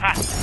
Ha!